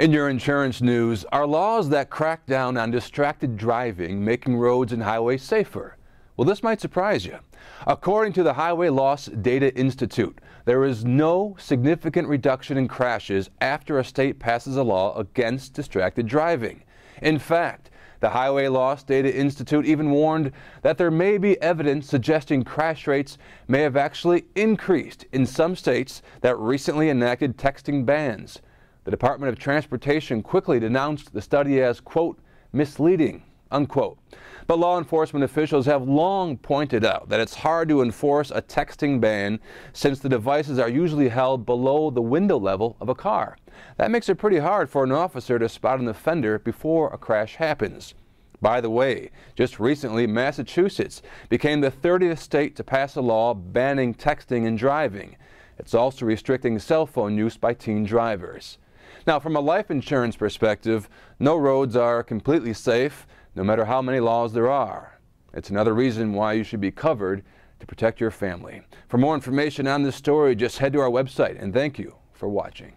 In your insurance news, are laws that crack down on distracted driving making roads and highways safer? Well, this might surprise you. According to the Highway Loss Data Institute, there is no significant reduction in crashes after a state passes a law against distracted driving. In fact, the Highway Loss Data Institute even warned that there may be evidence suggesting crash rates may have actually increased in some states that recently enacted texting bans. The Department of Transportation quickly denounced the study as, quote, misleading, unquote. But law enforcement officials have long pointed out that it's hard to enforce a texting ban since the devices are usually held below the window level of a car. That makes it pretty hard for an officer to spot an offender before a crash happens. By the way, just recently, Massachusetts became the 30th state to pass a law banning texting and driving. It's also restricting cell phone use by teen drivers. Now, from a life insurance perspective, no roads are completely safe, no matter how many laws there are. It's another reason why you should be covered to protect your family. For more information on this story, just head to our website, and thank you for watching.